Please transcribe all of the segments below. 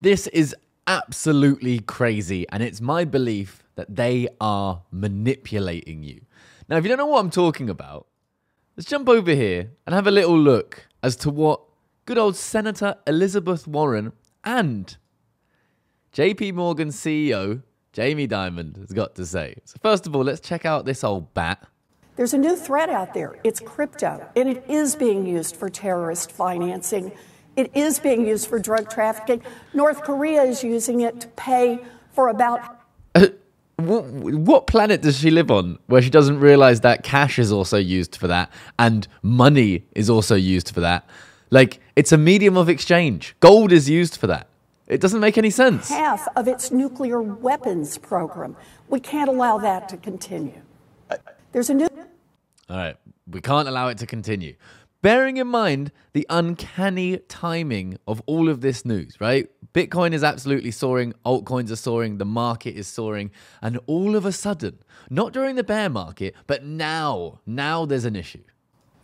This is absolutely crazy, and it's my belief that they are manipulating you. Now, if you don't know what I'm talking about, let's jump over here and have a little look as to what good old Senator Elizabeth Warren and JP Morgan CEO Jamie Dimon has got to say. So, first of all, let's check out this old bat. There's a new threat out there. It's crypto, and it is being used for terrorist financing. It is being used for drug trafficking. North Korea is using it to pay for about. Uh, what, what planet does she live on where she doesn't realize that cash is also used for that and money is also used for that? Like, it's a medium of exchange. Gold is used for that. It doesn't make any sense. Half of its nuclear weapons program. We can't allow that to continue. There's a new. All right, we can't allow it to continue. Bearing in mind the uncanny timing of all of this news, right? Bitcoin is absolutely soaring, altcoins are soaring, the market is soaring, and all of a sudden, not during the bear market, but now, now there's an issue.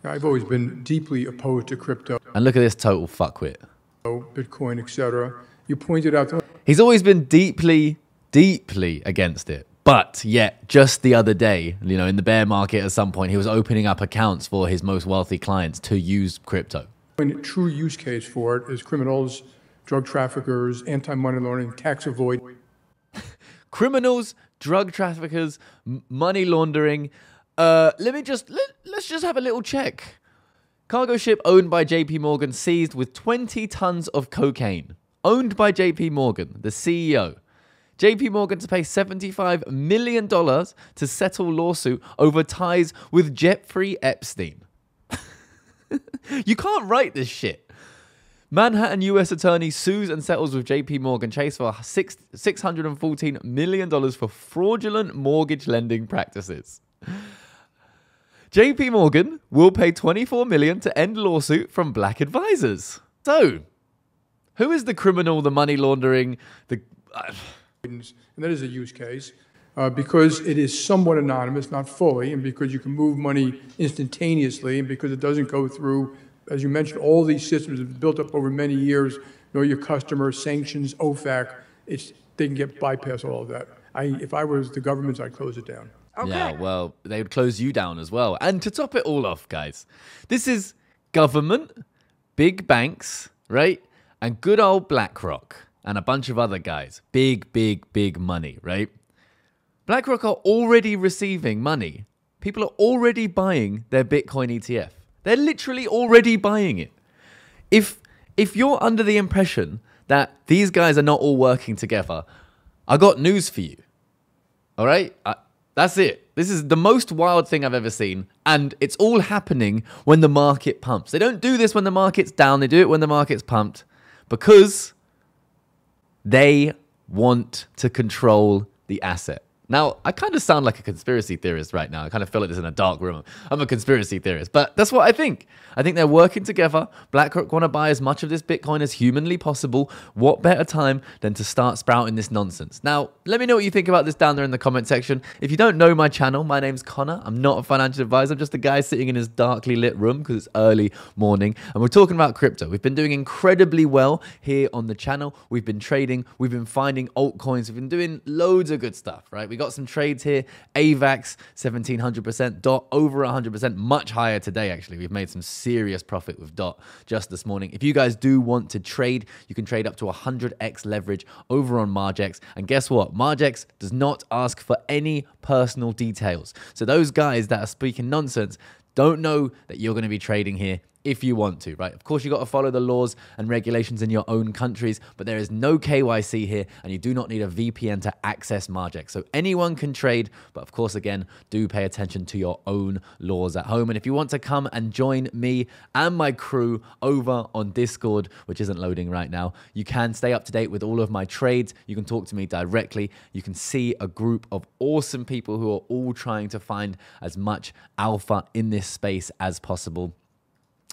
I've always been deeply opposed to crypto. And look at this total fuckwit. Bitcoin, etc. You pointed out. He's always been deeply, deeply against it. But yet, just the other day, you know, in the bear market at some point, he was opening up accounts for his most wealthy clients to use crypto. A true use case for it is criminals, drug traffickers, anti-money laundering, tax avoid. criminals, drug traffickers, money laundering. Uh, let me just let, let's just have a little check. Cargo ship owned by JP Morgan seized with 20 tons of cocaine. Owned by JP Morgan, the CEO. JP Morgan to pay $75 million to settle lawsuit over ties with Jeffrey Epstein. you can't write this shit. Manhattan U.S. attorney sues and settles with JP Morgan Chase for six, $614 million for fraudulent mortgage lending practices. JP Morgan will pay 24 million to end lawsuit from black advisors. So, who is the criminal, the money laundering, the. Uh, and that is a use case. Uh, because it is somewhat anonymous, not fully, and because you can move money instantaneously, and because it doesn't go through, as you mentioned, all these systems have built up over many years, know your customer, sanctions, OFAC, it's, they can get bypass all of that. I, if I was the government, I'd close it down. Okay. Yeah, well, they would close you down as well. And to top it all off, guys, this is government, big banks, right? And good old BlackRock and a bunch of other guys. Big, big, big money, right? BlackRock are already receiving money. People are already buying their Bitcoin ETF. They're literally already buying it. If if you're under the impression that these guys are not all working together, I got news for you. All right? I, that's it. This is the most wild thing I've ever seen. And it's all happening when the market pumps. They don't do this when the market's down, they do it when the market's pumped because they want to control the asset. Now, I kind of sound like a conspiracy theorist right now. I kind of feel like this in a dark room. I'm a conspiracy theorist, but that's what I think. I think they're working together. BlackRock want to buy as much of this Bitcoin as humanly possible. What better time than to start sprouting this nonsense? Now, let me know what you think about this down there in the comment section. If you don't know my channel, my name's Conor. I'm not a financial advisor. I'm just a guy sitting in his darkly lit room because it's early morning. And we're talking about crypto. We've been doing incredibly well here on the channel. We've been trading. We've been finding altcoins. We've been doing loads of good stuff, right? We got some trades here. AVAX, 1700%. DOT, over 100%. Much higher today, actually. We've made some serious profit with DOT just this morning. If you guys do want to trade, you can trade up to 100x leverage over on Margex. And guess what? Margex does not ask for any personal details. So those guys that are speaking nonsense don't know that you're going to be trading here if you want to, right? Of course, you got to follow the laws and regulations in your own countries, but there is no KYC here, and you do not need a VPN to access Margex. So anyone can trade, but of course, again, do pay attention to your own laws at home. And if you want to come and join me and my crew over on Discord, which isn't loading right now, you can stay up to date with all of my trades. You can talk to me directly. You can see a group of awesome people who are all trying to find as much alpha in this space as possible.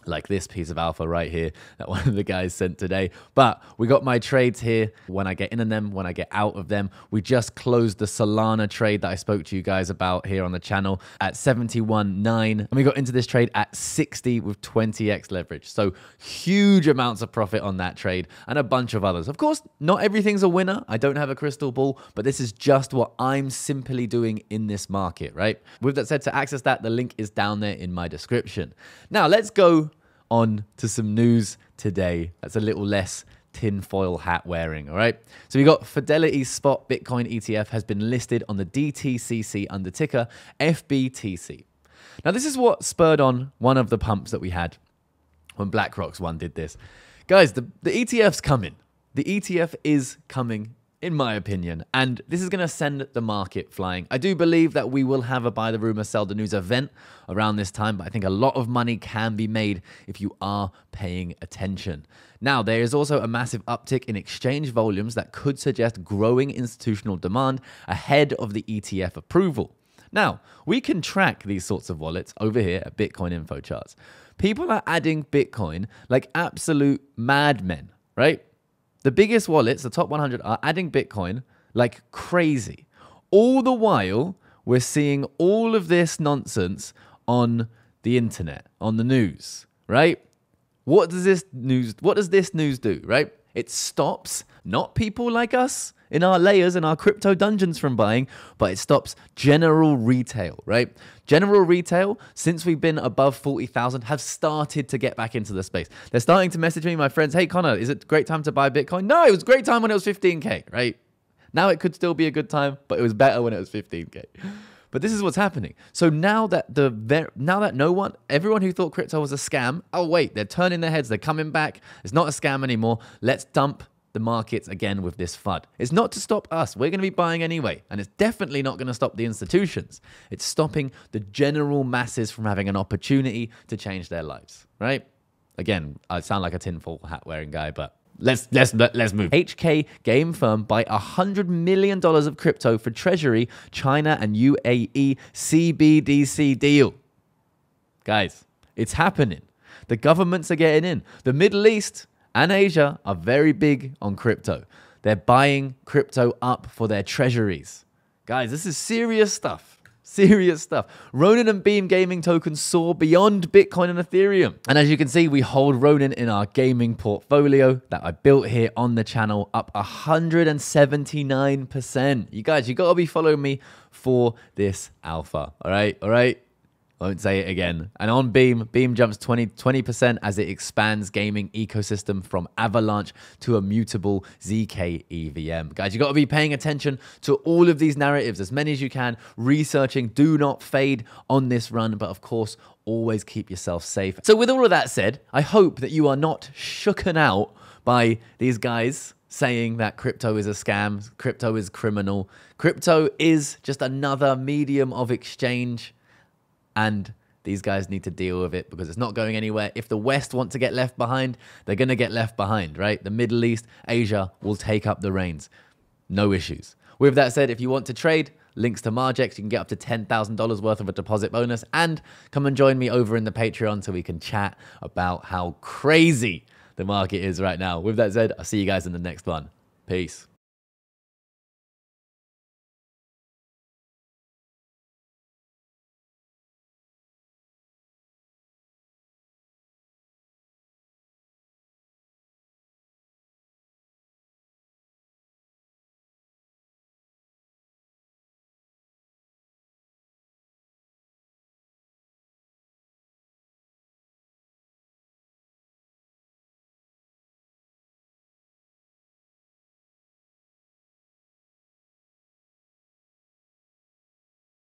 Like this piece of alpha right here that one of the guys sent today. But we got my trades here when I get in on them, when I get out of them. We just closed the Solana trade that I spoke to you guys about here on the channel at 71.9. And we got into this trade at 60 with 20x leverage. So huge amounts of profit on that trade and a bunch of others. Of course, not everything's a winner. I don't have a crystal ball, but this is just what I'm simply doing in this market, right? With that said, to access that, the link is down there in my description. Now let's go on to some news today that's a little less tinfoil hat wearing. All right. So we got Fidelity Spot Bitcoin ETF has been listed on the DTCC under ticker FBTC. Now, this is what spurred on one of the pumps that we had when BlackRock's one did this. Guys, the, the ETF's coming. The ETF is coming in my opinion. And this is going to send the market flying. I do believe that we will have a buy the rumor, sell the news event around this time, but I think a lot of money can be made if you are paying attention. Now, there is also a massive uptick in exchange volumes that could suggest growing institutional demand ahead of the ETF approval. Now, we can track these sorts of wallets over here at Bitcoin Info Charts. People are adding Bitcoin like absolute madmen, right? The biggest wallets, the top 100, are adding Bitcoin like crazy. All the while, we're seeing all of this nonsense on the internet, on the news, right? What does this news what does this news do, right? It stops not people like us in our layers and our crypto dungeons from buying, but it stops general retail, right? General retail, since we've been above 40,000, have started to get back into the space. They're starting to message me, my friends, hey, Conor, is it a great time to buy Bitcoin? No, it was a great time when it was 15K, right? Now it could still be a good time, but it was better when it was 15K. But this is what's happening. So now that the now that no one, everyone who thought crypto was a scam, oh wait, they're turning their heads, they're coming back. It's not a scam anymore. Let's dump the markets again with this FUD. It's not to stop us. We're going to be buying anyway. And it's definitely not going to stop the institutions. It's stopping the general masses from having an opportunity to change their lives, right? Again, I sound like a tinfoil hat wearing guy, but let's let's let's move. HK game firm buy hundred million dollars of crypto for Treasury, China and UAE CBDC deal. Guys, it's happening. The governments are getting in. The Middle East and Asia are very big on crypto. They're buying crypto up for their treasuries. Guys, this is serious stuff. Serious stuff. Ronin and Beam gaming tokens soar beyond Bitcoin and Ethereum. And as you can see, we hold Ronin in our gaming portfolio that I built here on the channel up 179%. You guys, you gotta be following me for this alpha. All right, all right. Won't say it again. And on Beam, Beam jumps 20, 20% as it expands gaming ecosystem from Avalanche to Immutable ZK EVM. Guys, you got to be paying attention to all of these narratives, as many as you can, researching. Do not fade on this run, but of course, always keep yourself safe. So with all of that said, I hope that you are not shooken out by these guys saying that crypto is a scam, crypto is criminal. Crypto is just another medium of exchange and these guys need to deal with it because it's not going anywhere. If the West want to get left behind, they're going to get left behind, right? The Middle East, Asia will take up the reins. No issues. With that said, if you want to trade, links to Margex, you can get up to $10,000 worth of a deposit bonus and come and join me over in the Patreon so we can chat about how crazy the market is right now. With that said, I'll see you guys in the next one. Peace.